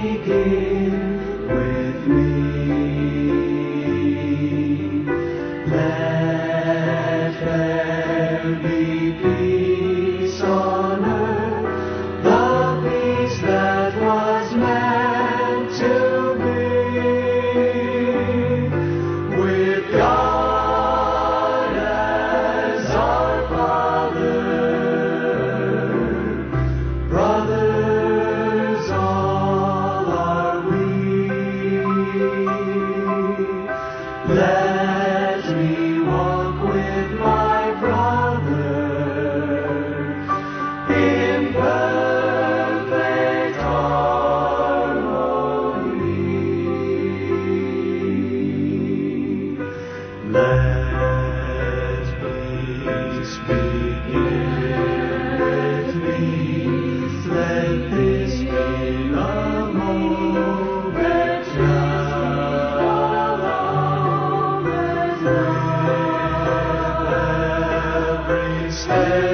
be peace Let every